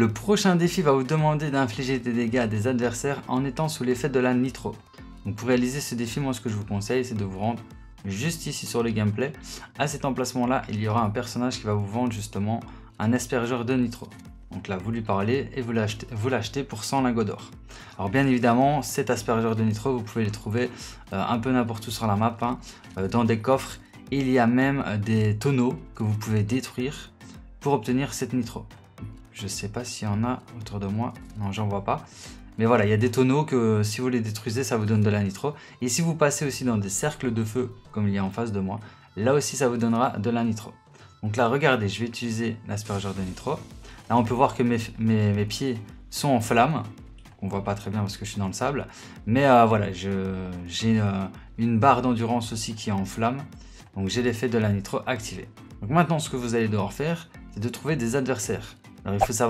le prochain défi va vous demander d'infliger des dégâts à des adversaires en étant sous l'effet de la nitro. Donc pour réaliser ce défi, moi ce que je vous conseille, c'est de vous rendre juste ici sur le gameplay. À cet emplacement-là, il y aura un personnage qui va vous vendre justement un aspergeur de nitro. Donc là, vous lui parlez et vous l'achetez pour 100 lingots d'or. Alors bien évidemment, cet aspergeur de nitro, vous pouvez les trouver euh, un peu n'importe où sur la map, hein, euh, dans des coffres. Il y a même euh, des tonneaux que vous pouvez détruire pour obtenir cette nitro. Je sais pas s'il y en a autour de moi. Non, j'en vois pas. Mais voilà, il y a des tonneaux que si vous les détruisez, ça vous donne de la nitro. Et si vous passez aussi dans des cercles de feu, comme il y a en face de moi, là aussi ça vous donnera de la nitro. Donc là, regardez, je vais utiliser l'aspergeur de nitro. Là, on peut voir que mes, pieds sont en flamme. On voit pas très bien parce que je suis dans le sable. Mais euh, voilà, j'ai euh, une barre d'endurance aussi qui est en flamme. Donc j'ai l'effet de la nitro activé. Donc maintenant, ce que vous allez devoir faire, c'est de trouver des adversaires. Alors il faut savoir